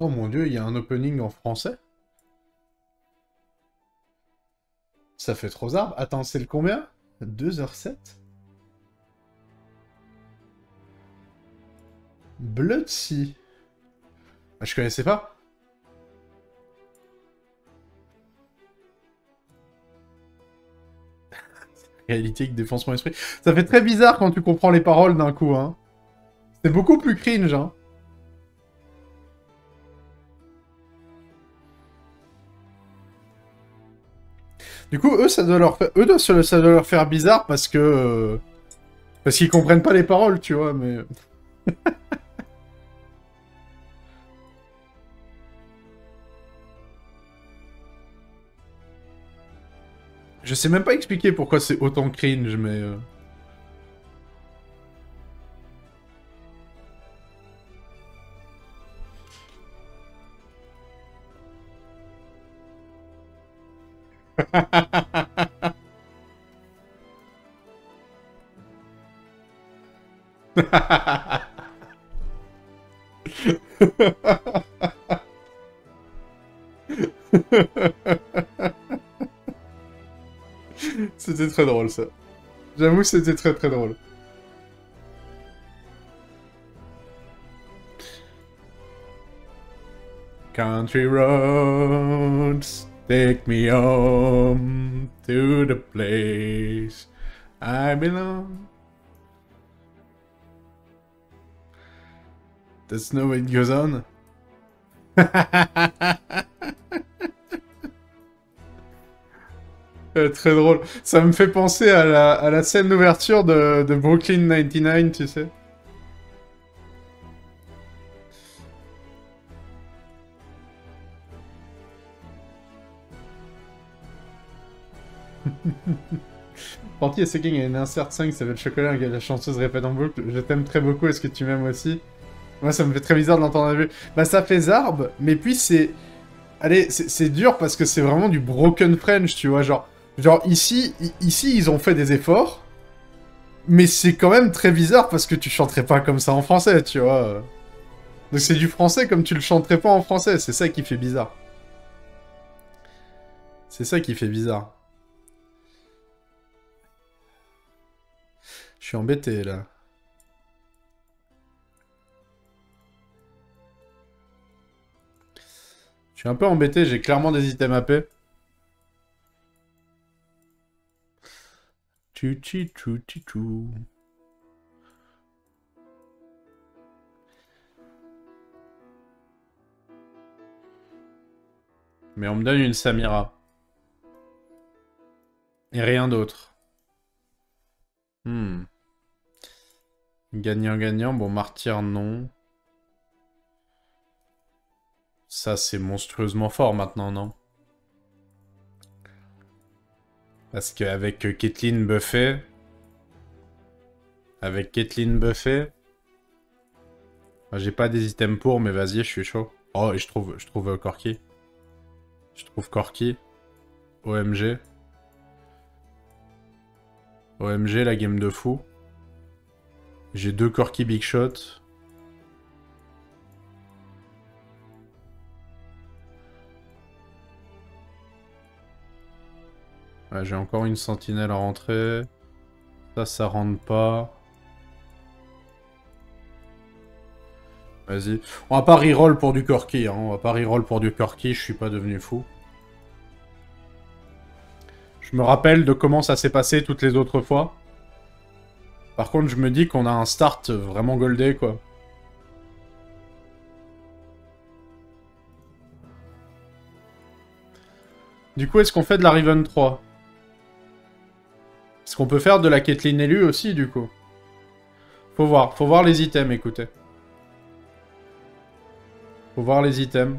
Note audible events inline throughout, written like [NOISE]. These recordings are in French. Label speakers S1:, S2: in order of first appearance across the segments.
S1: Oh mon dieu, il y a un opening en français Ça fait trop zarbe. Attends, c'est le combien? 2h07 Bloodsea. Ah, je connaissais pas. [LAUGHS] Réalité qui défonce mon esprit. Ça fait très bizarre quand tu comprends les paroles d'un coup, hein. C'est beaucoup plus cringe, hein. Du coup, eux, ça doit leur faire... Eux, ça doit leur faire bizarre parce que... Euh, parce qu'ils comprennent pas les paroles, tu vois, mais... [LAUGHS] Je sais même pas expliquer pourquoi c'est autant cringe, mais... [LAUGHS] c'était très drôle ça. J'avoue c'était très très drôle. Country roads Take me home to the place I belong. The snow it goes on. Euh, très drôle. Ça me fait penser à la, scène d'ouverture de, de Brooklyn 99, tu sais. Panty et Seking a une insert 5, ça veut le chocolat, la chanteuse répète en boucle. Je t'aime très beaucoup, est-ce que tu m'aimes aussi Moi, ça me fait très bizarre de l'entendre à vue. Bah, ça fait zarbe, mais puis c'est... Allez, c'est dur parce que c'est vraiment du broken French, tu vois, genre... Genre, ici, ici, ils ont fait des efforts, mais c'est quand même très bizarre parce que tu chanterais pas comme ça en français, tu vois. Donc c'est du français comme tu le chanterais pas en français, c'est ça qui fait bizarre. C'est ça qui fait bizarre. Je suis embêté, là. Je suis un peu embêté, j'ai clairement des items AP. Tuti, tuti, tu. Mais on me donne une Samira. Et rien d'autre. Hmm. Gagnant-gagnant, bon, martyr, non. Ça, c'est monstrueusement fort maintenant, non? Parce qu'avec Kathleen Buffet... Avec Kathleen Buffet... J'ai pas des items pour, mais vas-y, je suis chaud. Oh, et je trouve, je trouve Corky. Je trouve Corky. OMG. OMG, la game de fou. J'ai deux Corky Big Shot. j'ai encore une sentinelle à rentrer. Ça, ça rentre pas. Vas-y. On va pas reroll pour du Corky, hein. On va pas reroll pour du Corky, je suis pas devenu fou. Je me rappelle de comment ça s'est passé toutes les autres fois. Par contre, je me dis qu'on a un start vraiment goldé, quoi. Du coup, est-ce qu'on fait de la Riven 3 Est-ce qu'on peut faire de la Kathleen élue aussi, du coup? Faut voir, faut voir les items, écoutez. Faut voir les items.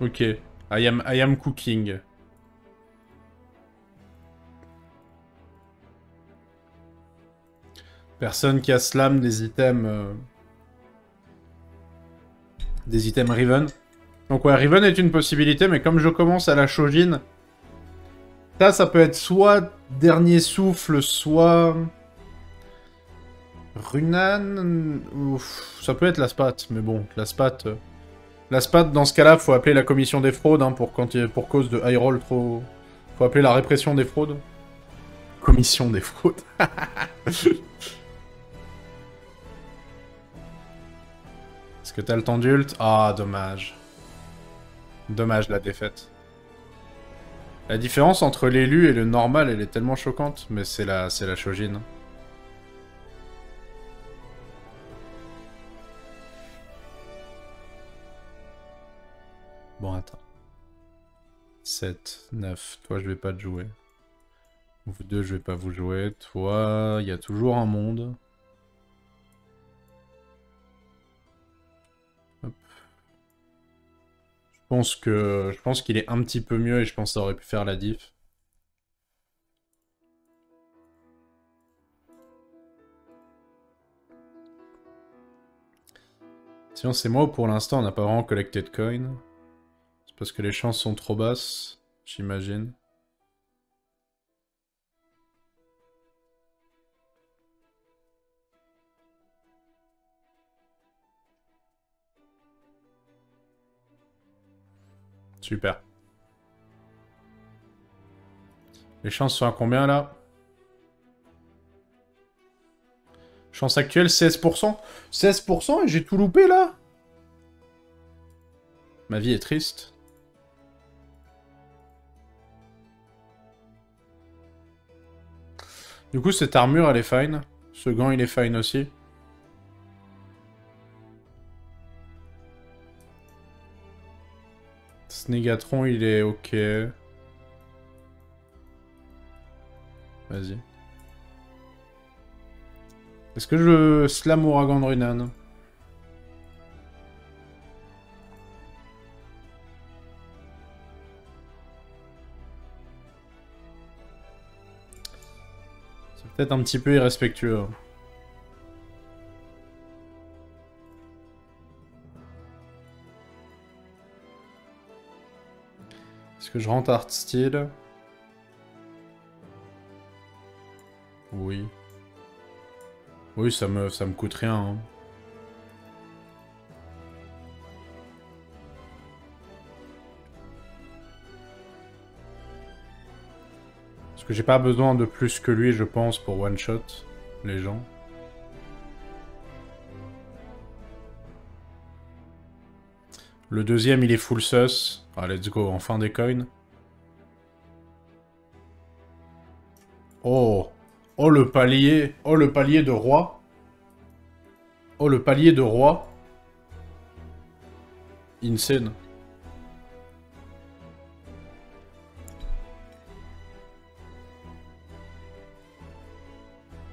S1: Ok. I am, cooking. Personne qui a slam des items... Euh, des items Riven. Donc ouais, Riven est une possibilité, mais comme je commence à la Shojin, ça, ça peut être soit Dernier Souffle, soit... Runan... Ouf, ça peut être la Spat, mais bon, la Spat... Euh, la Spat, dans ce cas-là, faut appeler la commission des fraudes, hein, pour, quand il... pour cause de high roll trop... Faut appeler la répression des fraudes. Commission des fraudes. [LAUGHS] Est-ce que t'as le temps d'ult Ah, dommage. Dommage la défaite. La différence entre l'élu et le normal, elle est tellement choquante, mais c'est la, c'est la Shojin. Bon, attends. 7, 9. Toi, je vais pas te jouer. Vous deux, je vais pas vous jouer. Toi, il y a toujours un monde. Je pense que je pense qu'il est un petit peu mieux et je pense que ça aurait pu faire la diff. Sinon c'est moi ou pour l'instant on n'a pas vraiment collecté de coins. Parce que les chances sont trop basses, j'imagine. Super. Les chances sont à combien là? Chance actuelle 16% 16% et j'ai tout loupé là? Ma vie est triste. Du coup cette armure elle est fine. Ce gant il est fine aussi. Négatron, il est ok. Vas-y. Est-ce que je slam Ouragan de Runan un petit peu irrespectueux. Hein. Est-ce que je rentre Art Style Oui. Oui, ça me, ça me coûte rien. Hein. J'ai pas besoin de plus que lui, je pense, pour one-shot les gens. Le deuxième, il est full sus. Ah, let's go, enfin des coins. Oh Oh, le palier Oh, le palier de roi Oh, le palier de roi Insane.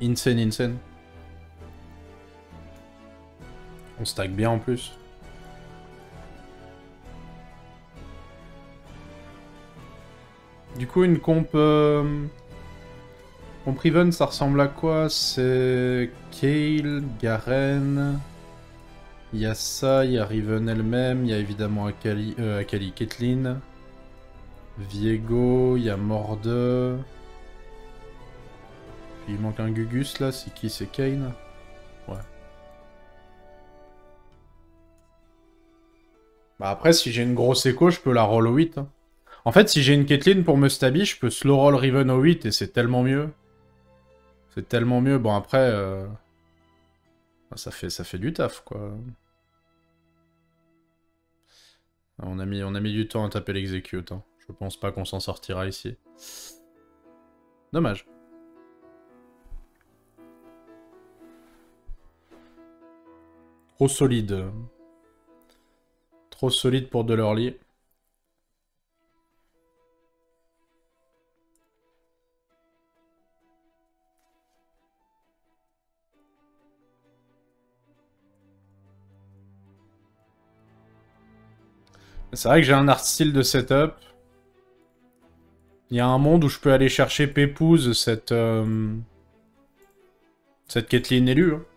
S1: Insane, insane. On stack bien en plus. Du coup, une comp... Euh... Comp Riven, ça ressemble à quoi? C'est... Kale, Garen... Il y a ça, il y a Riven elle-même, il y a évidemment Akali, euh, Akali Caitlyn, Viego, il y a Morde... il manque un Gugus là, c'est qui C'est Kane Ouais. Bah après, si j'ai une grosse écho, je peux la roll 8. Hein. En fait, si j'ai une Caitlyn pour me stabby, je peux slow roll Riven au 8 et c'est tellement mieux. C'est tellement mieux. Bon, après... Euh, ça, fait, ça fait du taf, quoi. On a mis, on a mis du temps à taper l'execute. Hein. Je pense pas qu'on s'en sortira ici. Dommage. Trop solide. Trop solide pour de. C'est vrai que j'ai un art style de setup. Il y a un monde où je peux aller chercher Pépouze, cette... Euh, cette Kathleen élue. Hein.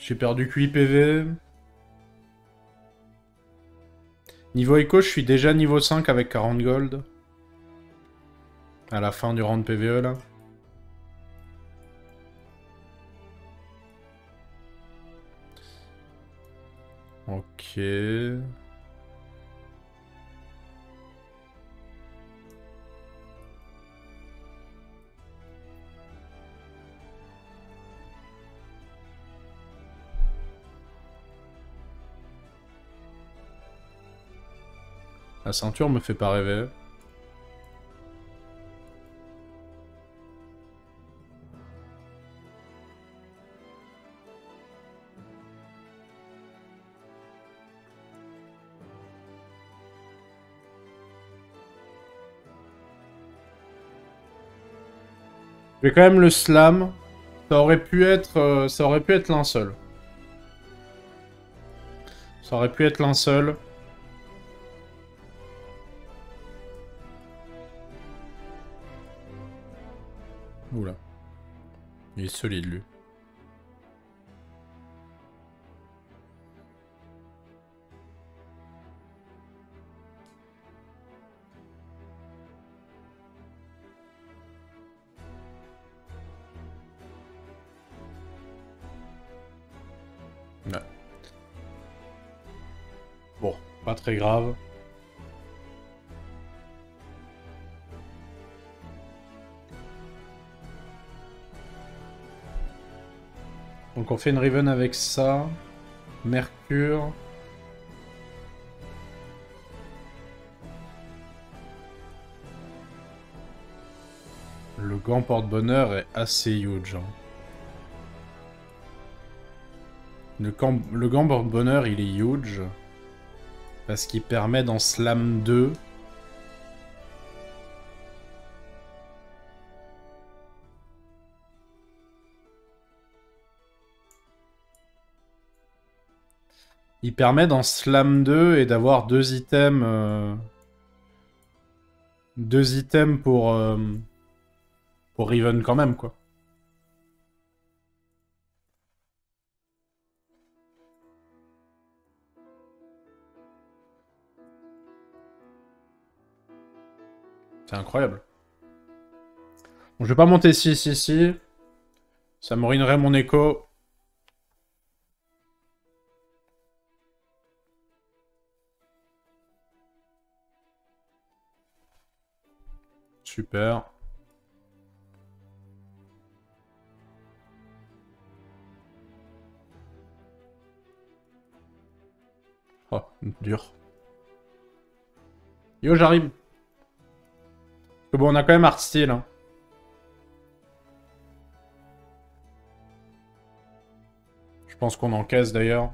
S1: J'ai perdu QI PV. Niveau écho, je suis déjà niveau 5 avec 40 gold. À la fin du round PVE, là. Ok... La ceinture me fait pas rêver. Je vais quand même le slam. Ça aurait pu être, euh, ça aurait pu être l'un seul. Ça aurait pu être l'un seul. Il est solide, lui. Ouais. Bon, pas très grave. Donc on fait une Riven avec ça. Mercure. Le gant porte-bonheur est assez huge. Hein. Le, le gant porte-bonheur, il est huge. Parce qu'il permet dans Slam 2 Il permet dans Slam 2 et d'avoir deux items... Euh, deux items pour... Euh, pour Riven quand même, quoi. C'est incroyable. Bon, je vais pas monter ici, ici, ici. Ça me ruinerait mon écho. Super. Oh, dur. Yo, j'arrive. Bon, on a quand même Art Style. Hein. Je pense qu'on encaisse d'ailleurs.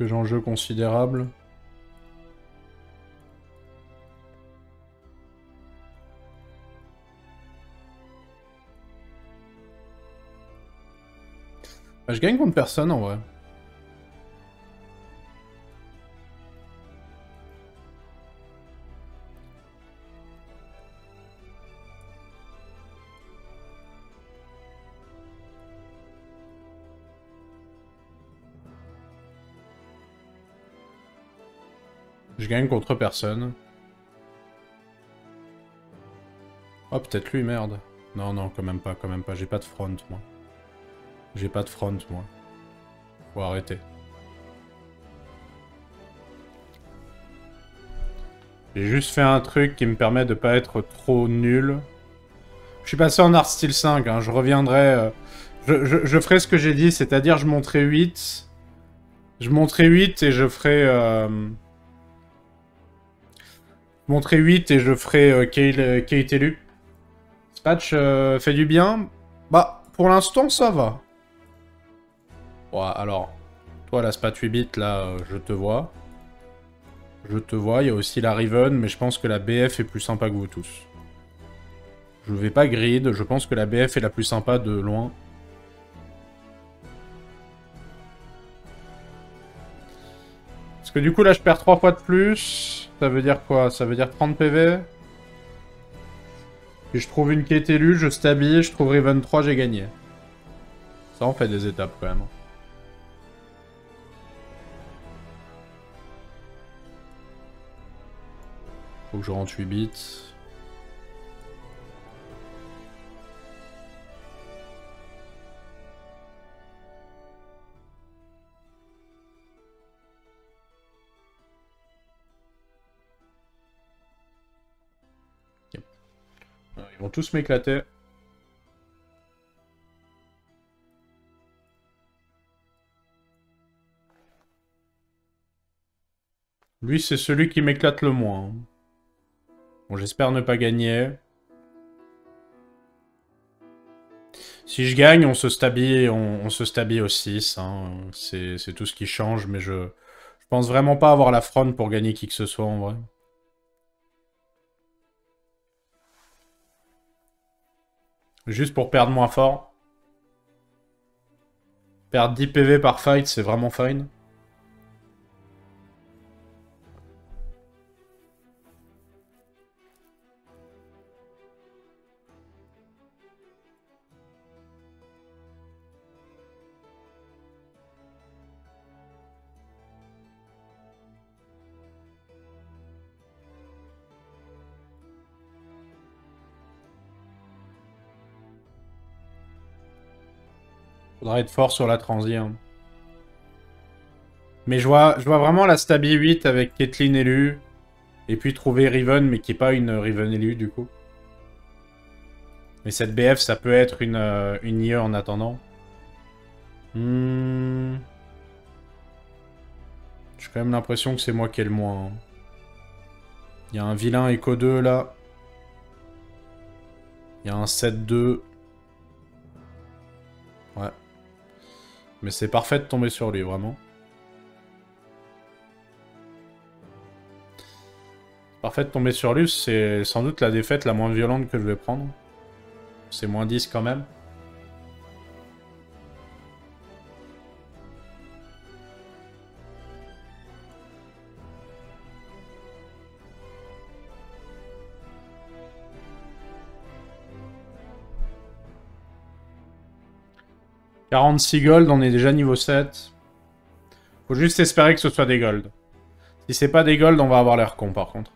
S1: Que jeu considérable. Bah, je gagne contre personne en vrai. Gagne contre personne. Oh, peut-être lui, merde. Non, non, quand même pas, quand même pas. J'ai pas de front, moi. J'ai pas de front, moi. Faut arrêter. J'ai juste fait un truc qui me permet de pas être trop nul. Je suis passé en Art Style 5, hein. je reviendrai... Euh, je, ferai ce que j'ai dit, c'est-à-dire je montrerai 8. Je montrerai 8 et je ferai... Euh, montrer 8 et je ferai euh, Kate, élu. Euh, fait du bien. Bah, pour l'instant, ça va. Ouais, alors, toi, la Spat 8 bits, là, euh, je te vois. Je te vois, il y a aussi la Riven, mais je pense que la BF est plus sympa que vous tous. Je vais pas grid, je pense que la BF est la plus sympa de loin. Parce que du coup, là, je perds 3 fois de plus. Ça veut dire quoi? Ça veut dire 30 PV Et je trouve une quête élue, je stabilise, je trouve Riven 3, j'ai gagné. Ça en fait des étapes quand même. Faut que je rentre 8 bits. Ils vont tous m'éclater. Lui, c'est celui qui m'éclate le moins. Bon, j'espère ne pas gagner. Si je gagne, on se stabille, on, se stabille au 6. Hein. C'est tout ce qui change, mais je, pense vraiment pas avoir la front pour gagner qui que ce soit en vrai. Juste pour perdre moins fort. Perdre 10 PV par fight, c'est vraiment fine. Être fort sur la transition. Hein. Mais je vois, je vois vraiment la Stabi 8 avec Kathleen élue. Et puis trouver Riven, mais qui n'est pas une Riven élue du coup. Mais cette BF, ça peut être une, euh, une IE en attendant. Hmm. J'ai quand même l'impression que c'est moi qui ai le moins. Hein. Il y a un vilain Echo 2 là. Il y a un 7-2. Mais c'est parfait de tomber sur lui, vraiment. Parfait de tomber sur lui, c'est sans doute la défaite la moins violente que je vais prendre. C'est moins 10 quand même. 46 gold, on est déjà niveau 7. Faut juste espérer que ce soit des gold. Si c'est pas des gold, on va avoir l'air con par contre.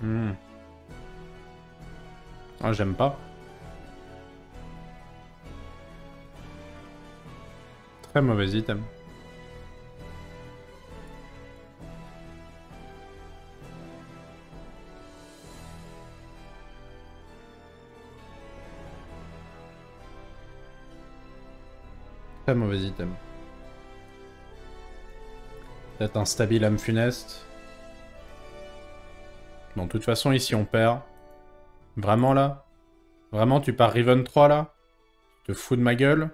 S1: Hmm. Ah, j'aime pas. Très mauvais item. Très mauvais item. Peut-être un stable âme funeste. Bon, de toute façon, ici, on perd. Vraiment, là? Vraiment, tu pars Riven 3, là? Te fous de ma gueule?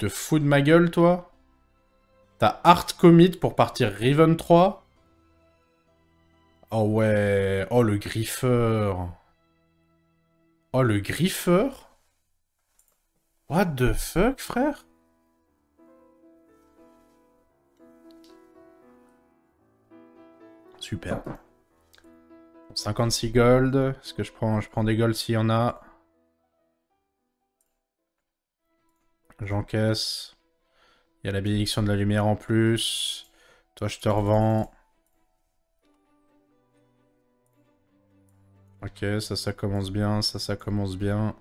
S1: Te fous de ma gueule, toi T'as Art Commit pour partir Riven 3 Oh ouais. Oh, le griffeur. Oh, le griffeur What the fuck, frère? Super. 56 gold. Est-ce que je prends, je prends des gold s'il y en a? J'encaisse. Il y a la bénédiction de la lumière en plus. Toi, je te revends. Ok, ça, ça commence bien. Ça, ça commence bien.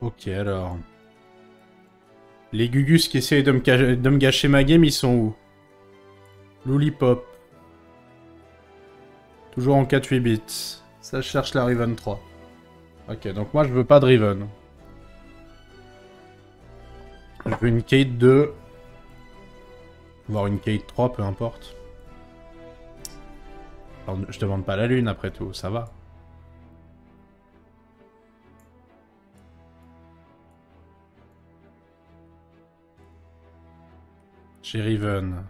S1: Ok, alors. Les Gugus qui essayent de me, gâcher ma game, ils sont où? Lollipop. Toujours en 4-8 bits. Ça cherche la Riven 3. Ok, donc moi je veux pas de Riven. Je veux une Kate 2. Voire une Kate 3, peu importe. je demande pas la lune après tout, ça va. J'ai Riven.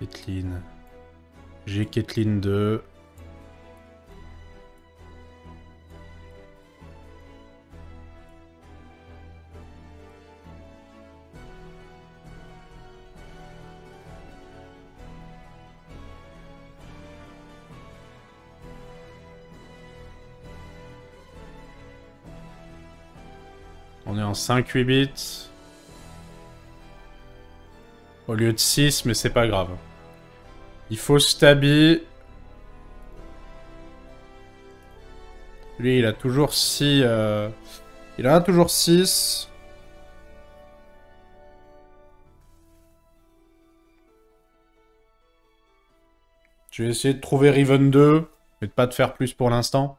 S1: Kathleen. J'ai Kathleen 2. On est en 5-8 bits. Au lieu de 6, mais c'est pas grave. Il faut stabi. Lui, il a toujours 6... Euh, il a toujours 6. Je vais essayer de trouver Riven 2, mais de pas de faire plus pour l'instant.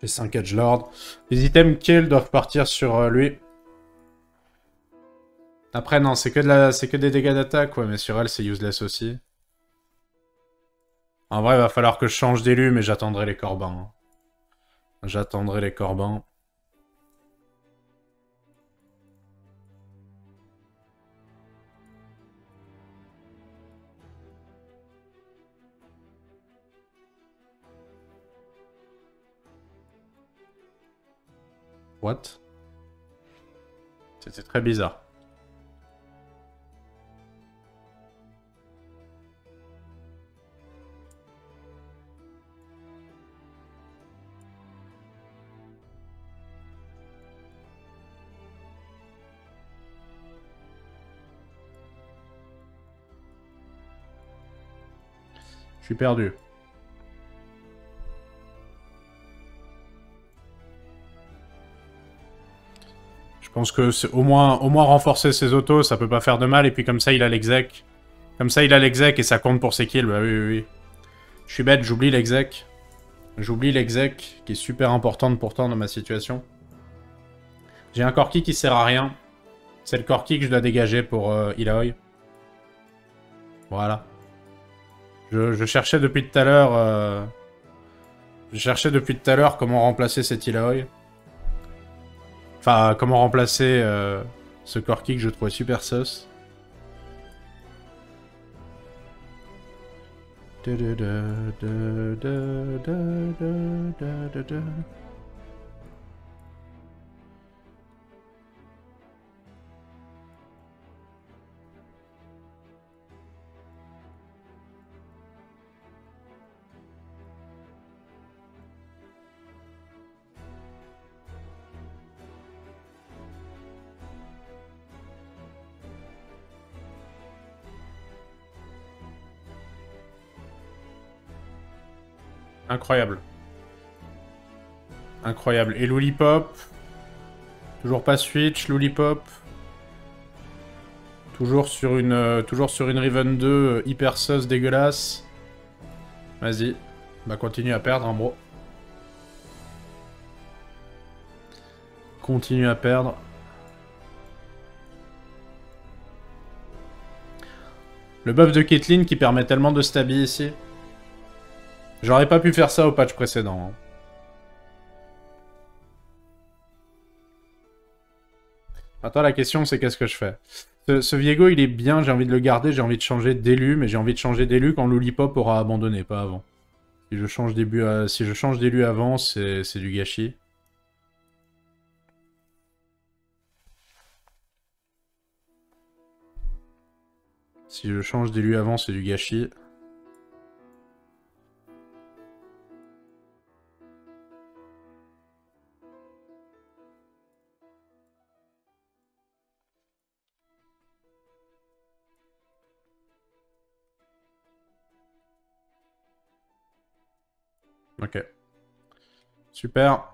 S1: J'ai 5 Edgelord. Les items kill doivent partir sur euh, lui. Après, non, c'est que, de la... que des dégâts d'attaque, ouais, mais sur elle, c'est useless aussi. En vrai, il va falloir que je change d'élu, mais j'attendrai les corbins. Hein. J'attendrai les corbins. What? C'était très bizarre. Je suis perdu. Je pense que c'est au moins, au moins renforcer ses autos, ça peut pas faire de mal. Et puis comme ça, il a l'exec. Comme ça, il a l'exec et ça compte pour ses kills. Bah oui, oui, oui. Je suis bête, j'oublie l'exec. J'oublie l'exec, qui est super importante pourtant dans ma situation. J'ai un Corki qui sert à rien. C'est le Corki que je dois dégager pour euh, Voilà. Je, cherchais depuis tout à l'heure... Euh, je cherchais depuis tout à l'heure comment remplacer cet Ilaoi. Enfin, comment remplacer euh, ce Corki que je trouvais super sauce. Incroyable. Incroyable. Et Lollipop? Toujours pas switch, Lollipop? Toujours sur une, euh, toujours sur une Riven 2 euh, hyper sus dégueulasse? Vas-y. Bah continue à perdre, hein, bro. Continue à perdre. Le buff de Caitlyn qui permet tellement de stabby ici. J'aurais pas pu faire ça au patch précédent. Hein. Attends, la question c'est qu'est-ce que je fais? Ce, Viego, il est bien, j'ai envie de le garder, j'ai envie de changer d'élu, mais j'ai envie de changer d'élu quand Lollipop aura abandonné, pas avant. Si je change d'élu avant, c'est du gâchis. Si je change d'élu avant, c'est du gâchis. Super.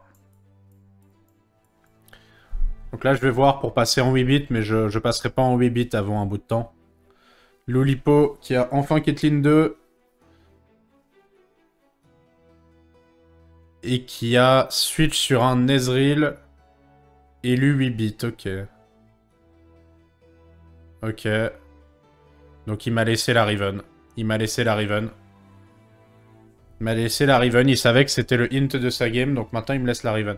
S1: Donc là, je vais voir pour passer en 8 bits, mais je ne passerai pas en 8 bits avant un bout de temps. Lolipo qui a enfin Kathleen 2. Et qui a switch sur un Nezreal élu 8 bits, ok. Ok. Donc il m'a laissé la Riven. Il m'a laissé la Riven. Il m'a laissé la Riven, il savait que c'était le hint de sa game, donc maintenant il me laisse la Riven.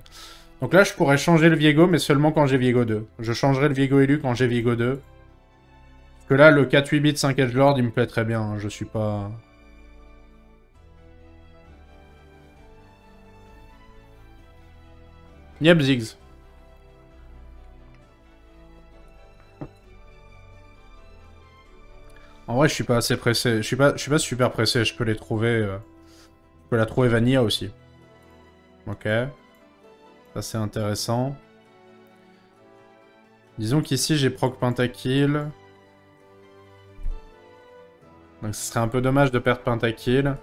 S1: Donc là, je pourrais changer le Viego, mais seulement quand j'ai Viego 2. Je changerai le Viego élu quand j'ai Viego 2. Parce que là, le 4-8 bits 5 Edge Lord, il me plaît très bien. Hein. Je suis pas... Yep, Ziggs. En vrai, je suis pas assez pressé. Je suis pas, super pressé. Je peux les trouver. Euh, peux la trouver Vanilla aussi. Ok. Ça, c'est intéressant. Disons qu'ici, j'ai proc pentakill. Donc ce serait un peu dommage de perdre pentakill.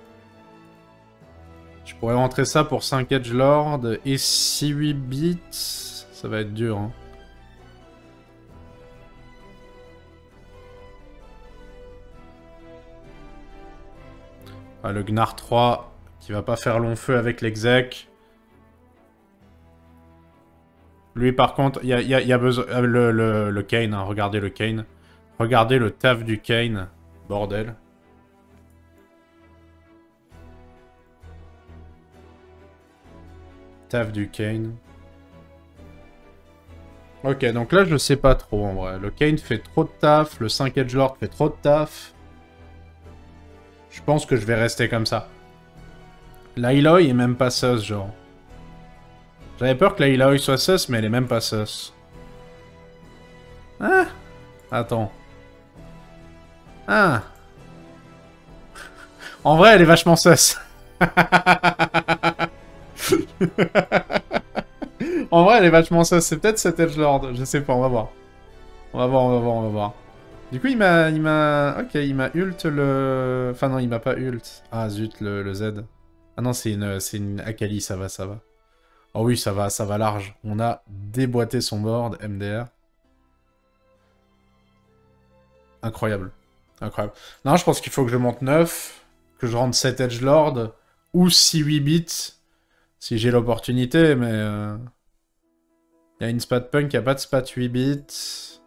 S1: Je pourrais rentrer ça pour 5 Edge Lord et 6-8 bits. Ça va être dur. Hein. Ah, le Gnar 3 qui va pas faire long feu avec l'exec. Lui, par contre, il y a, besoin... Euh, le, le, Kane, hein, regardez le Kane. Regardez le taf du Kane. Bordel. Taf du Kane. Ok, donc là, je sais pas trop, en vrai. Le Kane fait trop de taf, le 5 Edgelord fait trop de taf. Je pense que je vais rester comme ça. L'Ailoy est même pas sus, genre. J'avais peur que la Ilaoi soit sus, mais elle est même pas sus. Ah Attends. Ah En vrai, elle est vachement sus. [LAUGHS] en vrai, elle est vachement sus. C'est peut-être cet Edgelord. Je sais pas, on va voir. On va voir, on va voir, on va voir. Du coup, il m'a... Il m'a... Ok, il m'a ult le... Enfin non, il m'a pas ult. Ah zut, le Z. Ah non, c'est une, une Akali, ça va, ça va. Oh oui, ça va, ça va large. On a déboîté son board, MDR. Incroyable. Incroyable. Non, je pense qu'il faut que je monte 9, que je rentre 7 Edge Lord, ou 6-8 bits, si j'ai l'opportunité, mais... Euh, il y a une spat punk, il n'y a pas de spat 8 bits.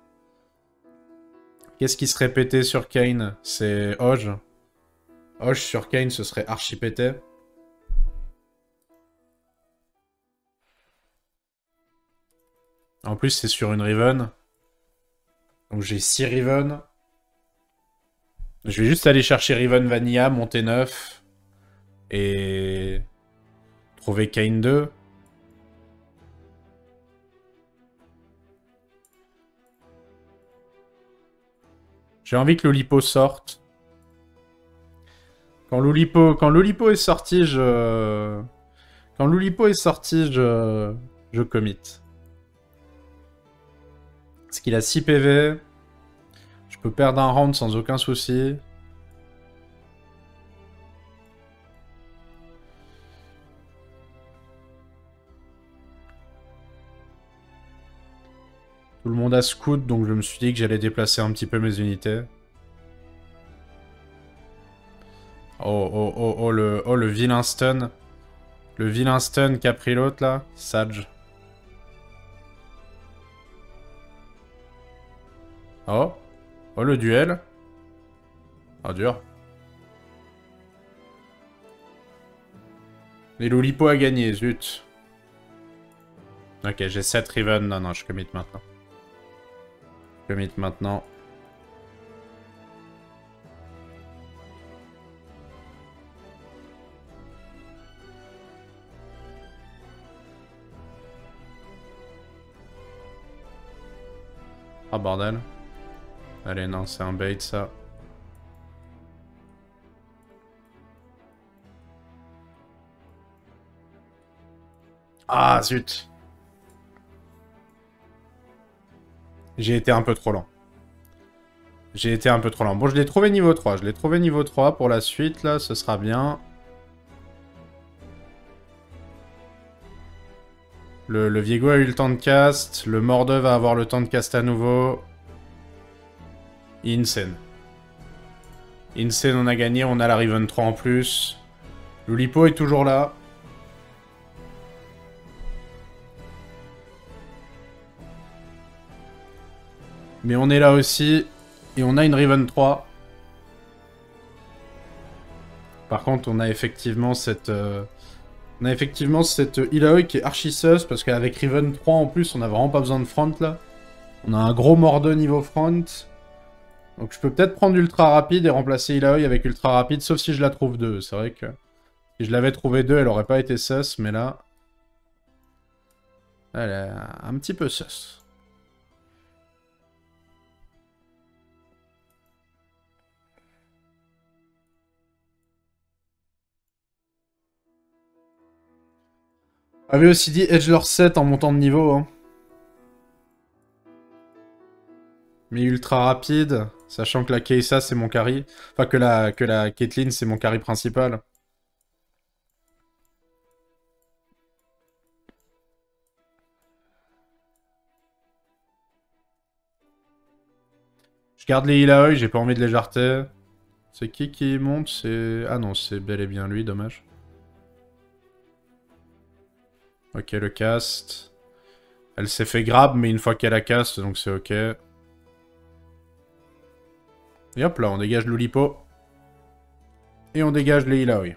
S1: Qu'est-ce qui serait pété sur Kane? C'est Hoge. Hoge sur Kane, ce serait archi pété. En plus, c'est sur une Riven. Donc j'ai 6 Riven. Je vais juste aller chercher Riven Vanilla, monter 9. Et... Trouver Kane 2. J'ai envie que Lolipo sorte. Quand Lolipo, quand Lolipo est sorti, je... Quand Lolipo est sorti, je... Je commit. Parce qu'il a 6 PV. Je peux perdre un round sans aucun souci. Tout le monde a scout, donc je me suis dit que j'allais déplacer un petit peu mes unités. Oh, oh, oh, oh, le, oh, le vilain stun. Le vilain stun qu'a pris l'autre, là. Sage. Oh. Oh, le duel. Ah, dur. Les Loulipo a gagné, zut. Ok, j'ai 7 Riven. Non, non, je commit maintenant. Je commit maintenant. Ah, bordel. Allez, non, c'est un bait, ça. Ah, zut J'ai été un peu trop lent. J'ai été un peu trop lent. Bon, je l'ai trouvé niveau 3. Je l'ai trouvé niveau 3 pour la suite, là. Ce sera bien. Le, le Viego a eu le temps de cast. Le Morde va avoir le temps de cast à nouveau. Insane. Insane, on a gagné. On a la Riven 3 en plus. L'Ulipo est toujours là. Mais on est là aussi. Et on a une Riven 3. Par contre, on a effectivement cette... Euh, on a effectivement cette Ilaoi qui est archi sus, parce qu'avec Riven 3 en plus, on a vraiment pas besoin de front là. On a un gros morde niveau front. Donc je peux peut-être prendre ultra rapide et remplacer Ilaoi avec ultra rapide, sauf si je la trouve 2. C'est vrai que si je l'avais trouvé 2, elle aurait pas été sus, mais là... Elle est un petit peu sus. Avait aussi dit Edgelord 7 en montant de niveau. Hein. Mais ultra rapide, sachant que la Keisa c'est mon carry. Enfin que la, que la c'est mon carry principal. Je garde les Ilaoi, j'ai pas envie de les jarter. C'est qui qui monte? C'est... Ah non, c'est bel et bien lui, dommage. Ok, le cast. Elle s'est fait grab, mais une fois qu'elle a cast, donc c'est ok. Et hop là, on dégage l'Ulipo. Et on dégage les Ilaoi.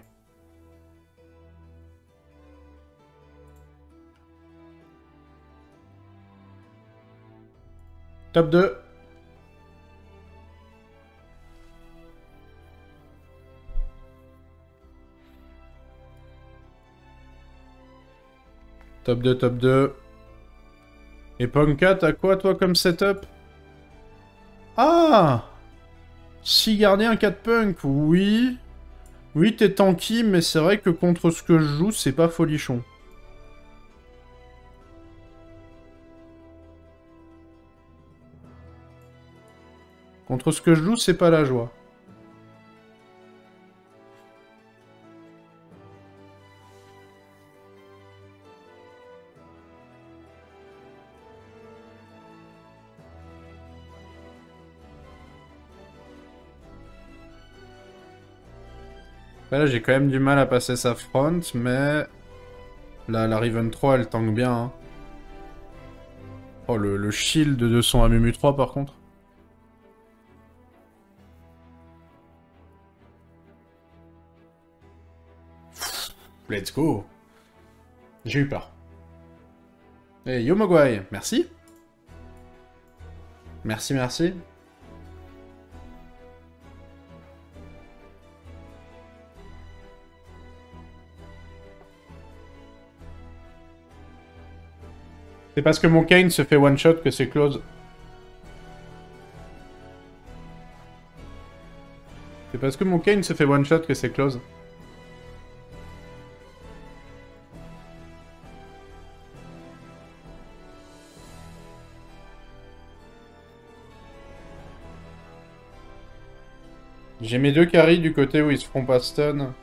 S1: Top 2. Top 2, top 2. Et Ponka, t'as quoi toi comme setup? Ah 6 gardiens, 4 punk, oui. Oui, t'es tanky, mais c'est vrai que contre ce que je joue, c'est pas folichon. Contre ce que je joue, c'est pas la joie. Là, j'ai quand même du mal à passer sa front, mais... Là, la Riven 3, elle tank bien. Hein. Oh, le, shield de son Amumu 3, par contre. Let's go J'ai eu peur. Hey, yo Mogwai, merci. Merci, merci. C'est parce que mon Kane se fait one-shot que c'est close. C'est parce que mon Kane se fait one-shot que c'est close. J'ai mes deux carries du côté où ils se feront pas stun.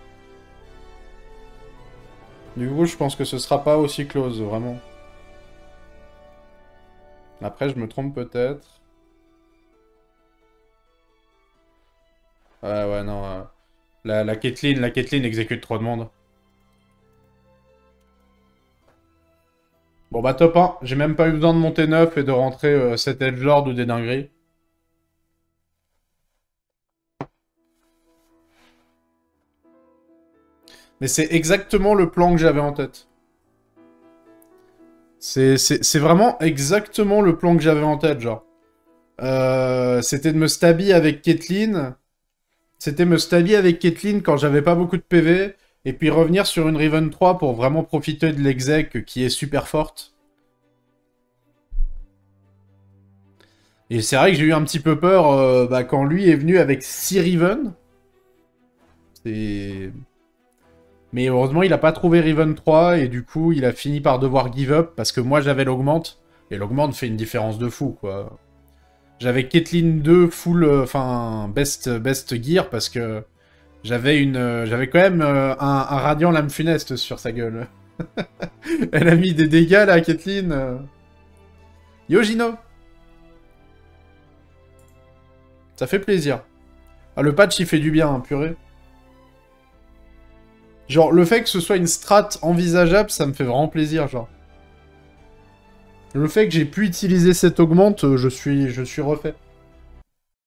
S1: Du coup, je pense que ce sera pas aussi close, vraiment. Après, je me trompe peut-être. Ouais, ouais, non. Euh, la, la Caitlyn, la Caitlyn exécute trop de monde. Bon bah top 1, j'ai même pas eu besoin de monter 9 et de rentrer 7 euh, Edgelord ou des dingueries. Mais c'est exactement le plan que j'avais en tête. C'est vraiment exactement le plan que j'avais en tête, genre. Euh, c'était de me stabby avec Caitlyn. C'était me stabby avec Caitlyn quand j'avais pas beaucoup de PV. Et puis revenir sur une Riven 3 pour vraiment profiter de l'exec qui est super forte. Et c'est vrai que j'ai eu un petit peu peur euh, bah, quand lui est venu avec 6 Riven. C'est... Mais heureusement, il a pas trouvé Riven 3 et du coup, il a fini par devoir give up parce que moi j'avais l'augmente et l'augmente fait une différence de fou quoi. J'avais Caitlyn 2 full, euh, enfin best best gear parce que j'avais une, euh, j'avais quand même euh, un, un, radiant lame funeste sur sa gueule. [LAUGHS] Elle a mis des dégâts là, Caitlyn. Yojino. Ça fait plaisir. Ah, le patch il fait du bien, hein, purée. Genre, le fait que ce soit une strat envisageable, ça me fait vraiment plaisir, genre. Le fait que j'ai pu utiliser cette augmente, je suis, je suis refait.